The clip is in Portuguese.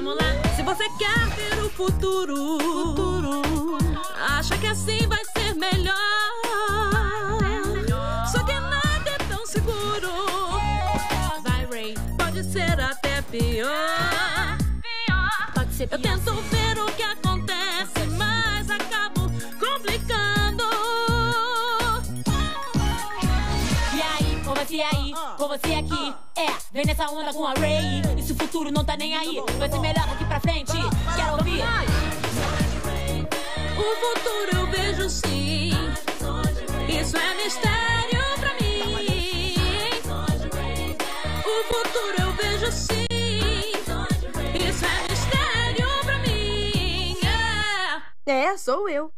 Vamos lá. Se você quer ver o futuro, futuro acha que assim vai ser melhor. Só que nada é tão seguro. Vai, Ray, pode ser até pior. Pode ser Eu pior. tento ver o que acontece, mas acabo complicando. E aí, com você aí, com você aqui. É, vem nessa onda com a Ray. E se o futuro não tá nem aí, vai ser melhor daqui pra frente. Quero ouvir? O futuro eu vejo sim. Isso é mistério pra mim. O futuro eu vejo sim. Isso é mistério pra mim. É. É, sou eu.